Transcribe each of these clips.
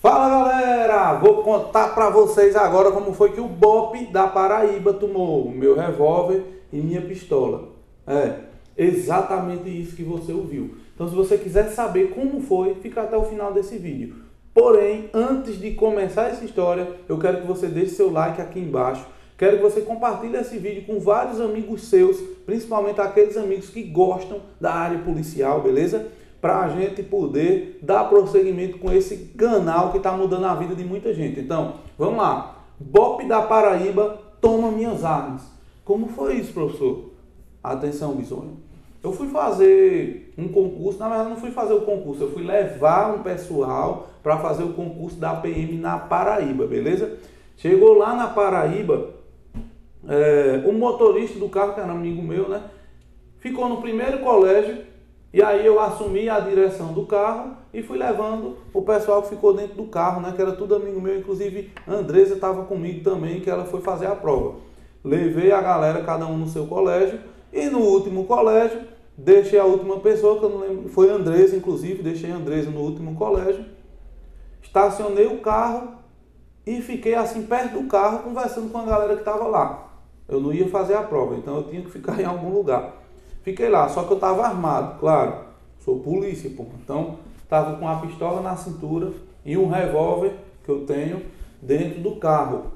Fala galera, vou contar pra vocês agora como foi que o BOP da Paraíba tomou o meu revólver e minha pistola. É, exatamente isso que você ouviu. Então se você quiser saber como foi, fica até o final desse vídeo. Porém, antes de começar essa história, eu quero que você deixe seu like aqui embaixo. Quero que você compartilhe esse vídeo com vários amigos seus, principalmente aqueles amigos que gostam da área policial, beleza? Para a gente poder dar prosseguimento com esse canal que está mudando a vida de muita gente. Então, vamos lá. BOP da Paraíba toma minhas armas. Como foi isso, professor? Atenção, bisonho. Eu fui fazer um concurso, na verdade não fui fazer o concurso, eu fui levar um pessoal para fazer o concurso da PM na Paraíba, beleza? Chegou lá na Paraíba, é, o motorista do carro, que era amigo meu, né? Ficou no primeiro colégio e aí eu assumi a direção do carro e fui levando o pessoal que ficou dentro do carro, né? Que era tudo amigo meu, inclusive a Andresa estava comigo também, que ela foi fazer a prova. Levei a galera, cada um no seu colégio, e no último colégio, deixei a última pessoa, que eu não lembro, foi a Andresa, inclusive, deixei a Andresa no último colégio. Estacionei o carro e fiquei assim perto do carro conversando com a galera que estava lá. Eu não ia fazer a prova, então eu tinha que ficar em algum lugar. Fiquei lá, só que eu estava armado, claro. Sou polícia, pô. Então, estava com a pistola na cintura e um revólver que eu tenho dentro do carro,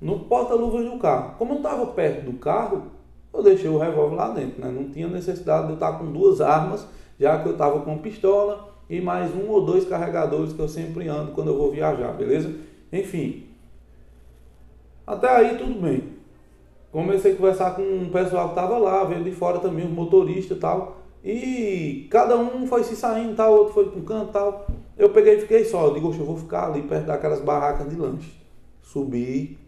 no porta-luvas do carro. Como eu estava perto do carro, eu deixei o revólver lá dentro, né? Não tinha necessidade de eu estar com duas armas, já que eu estava com pistola e mais um ou dois carregadores que eu sempre ando quando eu vou viajar, beleza? Enfim. Até aí tudo bem. Comecei a conversar com um pessoal que estava lá, veio de fora também, os motoristas e tal. E cada um foi se saindo, tal, outro foi para um canto tal. Eu peguei e fiquei só. Eu digo, eu vou ficar ali perto daquelas barracas de lanche. Subi.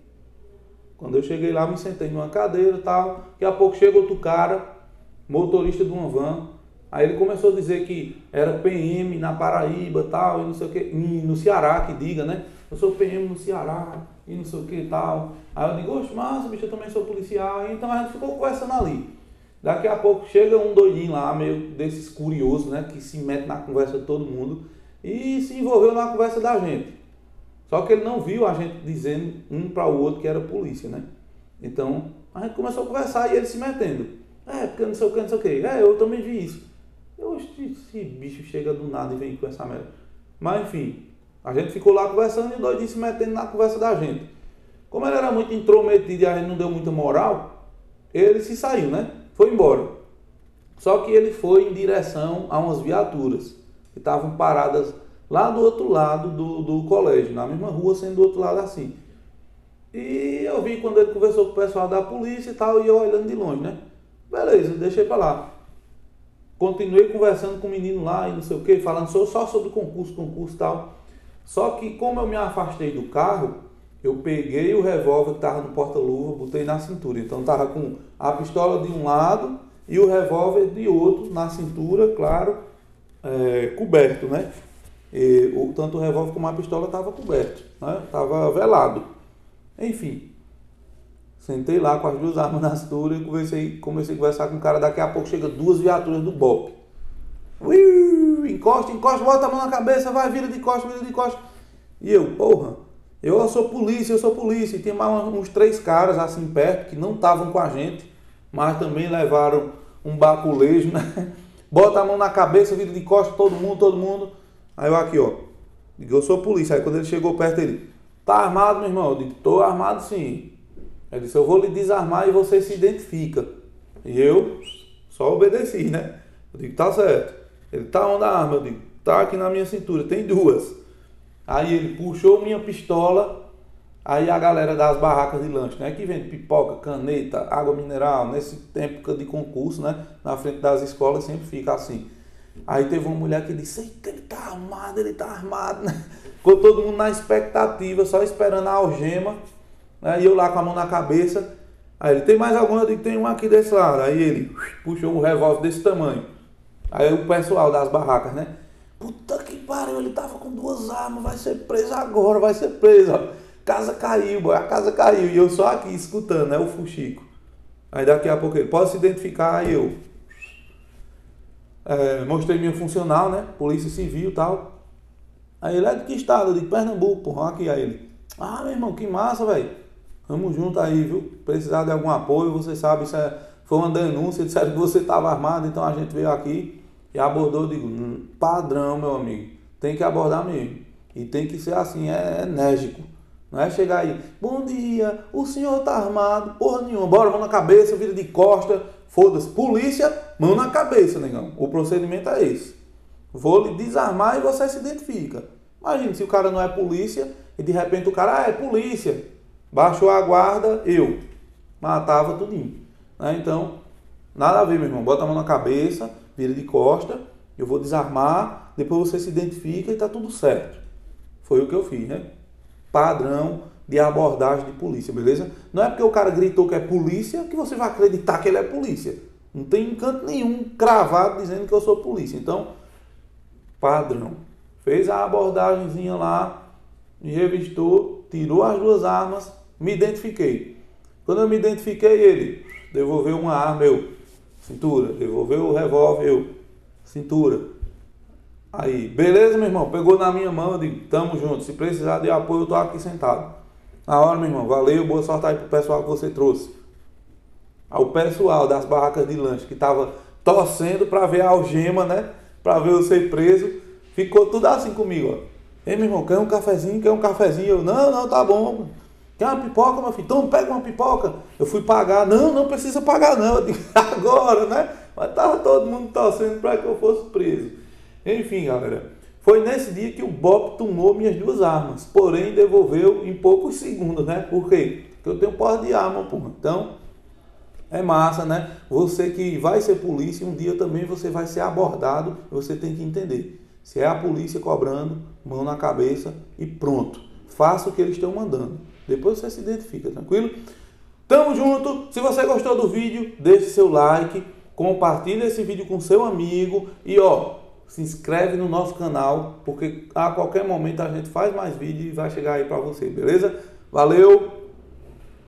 Quando eu cheguei lá, me sentei numa cadeira e tal. Daqui a pouco chega outro cara, motorista de uma van. Aí ele começou a dizer que era PM na Paraíba tal, e não sei o que, no Ceará que diga, né? Eu sou PM no Ceará e não sei o que e tal. Aí eu digo, oxe, massa, bicho, eu também sou policial. Então a gente ficou conversando ali. Daqui a pouco chega um doidinho lá, meio desses curiosos, né? Que se mete na conversa de todo mundo e se envolveu na conversa da gente. Só que ele não viu a gente dizendo um para o outro que era polícia, né? Então a gente começou a conversar e ele se metendo. É, porque não sei o que, não sei o que. É, eu também vi isso. Eu, esse bicho chega do nada e vem com essa merda. Mas enfim, a gente ficou lá conversando e o doidinho se metendo na conversa da gente. Como ele era muito intrometido e a gente não deu muita moral, ele se saiu, né? Foi embora. Só que ele foi em direção a umas viaturas que estavam paradas lá do outro lado do, do colégio, na mesma rua, sendo do outro lado assim. E eu vi quando ele conversou com o pessoal da polícia e tal, e eu olhando de longe, né? Beleza, deixei pra lá. Continuei conversando com o menino lá e não sei o que, falando só sobre concurso, concurso e tal. Só que como eu me afastei do carro, eu peguei o revólver que estava no porta-luva, botei na cintura. Então estava com a pistola de um lado e o revólver de outro na cintura, claro, é, coberto, né? E, o, tanto o revólver como a pistola estava coberto, né? Velado. Enfim, sentei lá com as duas armas na cintura e comecei, comecei a conversar com o cara. Daqui a pouco chega duas viaturas do BOP. Ui, encosta, encosta, bota a mão na cabeça, vai, vira de costa, vira de costa. E eu, porra, eu sou polícia, eu sou polícia. E tem mais uns três caras assim perto que não estavam com a gente, mas também levaram um baculejo, né? Bota a mão na cabeça, vira de costa, todo mundo, todo mundo. Aí eu aqui, ó. Digo, eu sou polícia. Aí quando ele chegou perto, ele, tá armado, meu irmão? Eu digo, tô armado sim. Ele disse, eu vou lhe desarmar e você se identifica. E eu só obedeci, né? Eu digo, tá certo. Ele tá onde a arma? Eu digo, tá aqui na minha cintura, tem duas. Aí ele puxou minha pistola, aí a galera das barracas de lanche, né? Que vende pipoca, caneta, água mineral, nesse tempo de concurso, né? Na frente das escolas sempre fica assim. Aí teve uma mulher que disse, Eita, ele tá armado, ele tá armado, né? Ficou todo mundo na expectativa, só esperando a algema. Né? E eu lá com a mão na cabeça. Aí ele, tem mais alguma? Eu digo, tem um aqui desse lado. Aí ele puxou um revólver desse tamanho. Aí o pessoal das barracas, né? Puta que pariu, ele tava com duas armas, vai ser preso agora, vai ser preso. Casa caiu, boy, a casa caiu. E eu só aqui escutando, né? O fuxico. Aí daqui a pouco ele pode se identificar, aí eu. É, mostrei minha funcional, né? Polícia Civil e tal. Aí ele é de que estado? De Pernambuco, porra, aqui aí ele. Ah, meu irmão, que massa, velho. Vamos junto aí, viu? Precisar de algum apoio, você sabe, isso é, foi uma denúncia, disseram que você estava armado, então a gente veio aqui e abordou, digo, hum, padrão, meu amigo. Tem que abordar mesmo. E tem que ser assim, é enérgico. Não é chegar aí, bom dia, o senhor tá armado, porra nenhuma, bora, mão na cabeça, vira de costa, foda-se. Polícia, mão na cabeça, negão. O procedimento é esse. Vou lhe desarmar e você se identifica. Imagina se o cara não é polícia e de repente o cara, ah, é polícia. Baixou a guarda, eu. Matava tudinho. Né? Então, nada a ver, meu irmão. Bota a mão na cabeça, vira de costa, eu vou desarmar, depois você se identifica e tá tudo certo. Foi o que eu fiz, né? Padrão de abordagem de polícia, beleza? Não é porque o cara gritou que é polícia que você vai acreditar que ele é polícia. Não tem canto nenhum cravado dizendo que eu sou polícia. Então, padrão. Fez a abordagemzinha lá, me revistou, tirou as duas armas, me identifiquei. Quando eu me identifiquei, ele devolveu uma arma, eu, cintura, devolveu o revólver, eu, cintura. Aí, beleza, meu irmão? Pegou na minha mão, eu digo, tamo junto. Se precisar de apoio, eu tô aqui sentado. Na hora, meu irmão, valeu, boa sorte aí pro pessoal que você trouxe. Ao pessoal das barracas de lanche que tava torcendo para ver a algema, né? Para ver eu ser preso. Ficou tudo assim comigo, ó. Ei, meu irmão, quer um cafezinho? Quer um cafezinho? Eu, não, não, tá bom. Quer uma pipoca, meu filho? Então pega uma pipoca. Eu fui pagar. Não, não precisa pagar, não. Eu digo, agora, né? Mas tava todo mundo torcendo para que eu fosse preso. Enfim, galera, foi nesse dia que o Bob tomou minhas duas armas, porém devolveu em poucos segundos, né? Por quê? Porque eu tenho porra de arma, porra. Então, é massa, né? Você que vai ser polícia, um dia também você vai ser abordado, você tem que entender. Se é a polícia cobrando, mão na cabeça e pronto. Faça o que eles estão mandando. Depois você se identifica, tranquilo? Tamo junto. Se você gostou do vídeo, deixe seu like, compartilhe esse vídeo com seu amigo e ó, se inscreve no nosso canal, porque a qualquer momento a gente faz mais vídeo e vai chegar aí para você, beleza? Valeu!